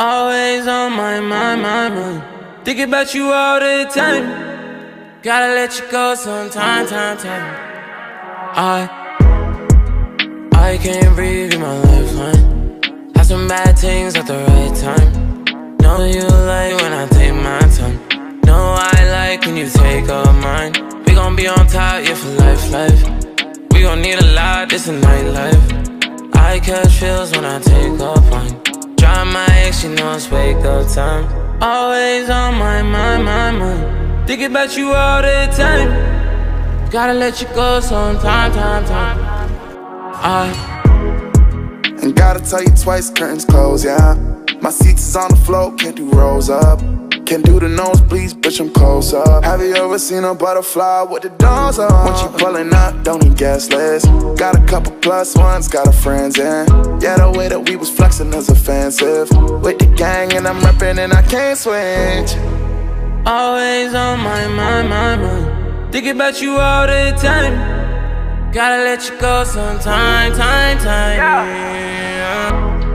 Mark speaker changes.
Speaker 1: Always on my mind, my mind. Thinking about you all the time. Gotta let you go sometime, time, time. I, I can't breathe in my lifeline. Have some bad things at the right time. Know you like when I take my time. Know I like when you take up mine. We gon' be on top, yeah, for life, life. We gon' need a lot, this a nightlife. I catch feels when I take up mine. Drive my ex, you know it's wake up time. Always on my mind, my mind. Thinking about you all the time. Gotta let you go sometime, time, time. I
Speaker 2: And gotta tell you twice, curtains close, yeah. My seats is on the floor, can't do rolls up. Can't do the nosebleeds, bitch, I'm close up. Have you ever seen a butterfly with the doors on? When she pulling up, don't need guest list. Got a couple plus ones, got her friends in. Yeah, the way that we was flexing is offensive. With the gang and I'm reppin' and I can't switch.
Speaker 1: Always on my mind, my mind. Thinking about you all the time. Gotta let you go sometime, time, time. Yeah.